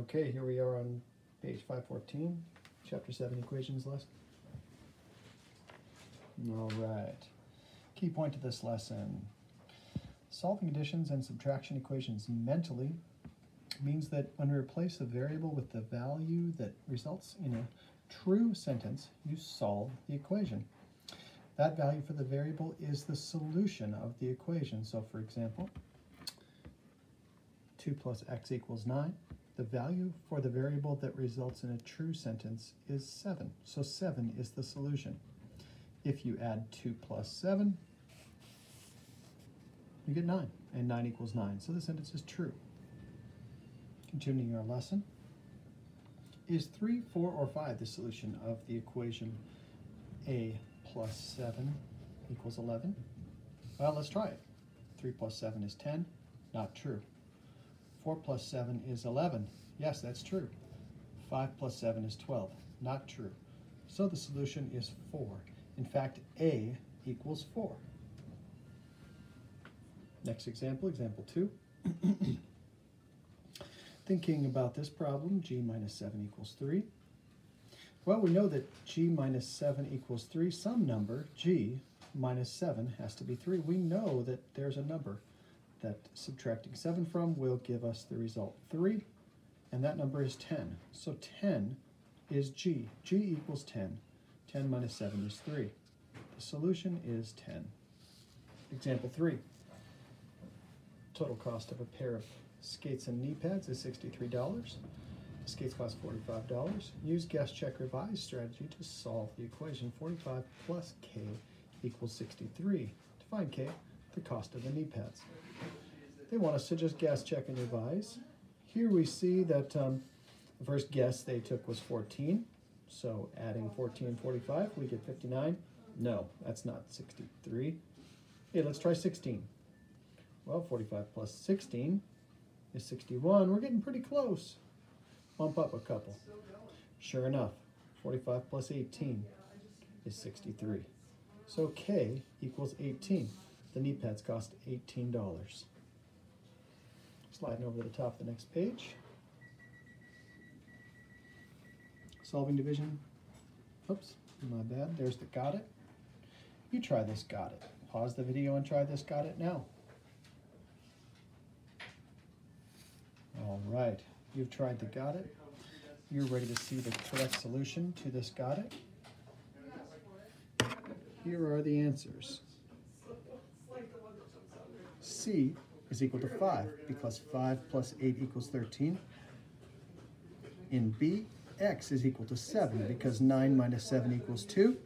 Okay, here we are on page 514, chapter 7 equations lesson. All right. Key point to this lesson. Solving additions and subtraction equations mentally means that when we replace a variable with the value that results in a true sentence, you solve the equation. That value for the variable is the solution of the equation. So for example, 2 plus x equals 9. The value for the variable that results in a true sentence is 7. So 7 is the solution. If you add 2 plus 7, you get 9, and 9 equals 9. So the sentence is true. Continuing our lesson. Is 3, 4, or 5 the solution of the equation a plus 7 equals 11? Well, let's try it. 3 plus 7 is 10. Not true. 4 plus 7 is 11. Yes, that's true. 5 plus 7 is 12. Not true. So the solution is 4. In fact, A equals 4. Next example, example 2. Thinking about this problem, g minus 7 equals 3. Well, we know that g minus 7 equals 3. Some number, g minus 7, has to be 3. We know that there's a number that subtracting 7 from will give us the result 3, and that number is 10. So 10 is g. g equals 10. 10 minus 7 is 3. The solution is 10. Example 3. Total cost of a pair of skates and knee pads is $63. Skates cost $45. Use guess check revise strategy to solve the equation 45 plus k equals 63. To find k, the cost of the knee pads. They want us to just guess, check, and revise. Here we see that um, the first guess they took was 14. So adding 14 and 45, we get 59. No, that's not 63. Okay, let's try 16. Well, 45 plus 16 is 61. We're getting pretty close. Bump up a couple. Sure enough, 45 plus 18 is 63. So K equals 18. The knee pads cost $18. Sliding over to the top of the next page. Solving division. Oops, my bad. There's the got it. You try this got it. Pause the video and try this got it now. All right, you've tried the got it. You're ready to see the correct solution to this got it. Here are the answers. C is equal to 5 because 5 plus 8 equals 13. In B, x is equal to 7 because 9 minus 7 equals 2.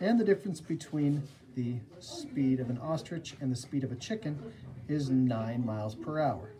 And the difference between the speed of an ostrich and the speed of a chicken is 9 miles per hour.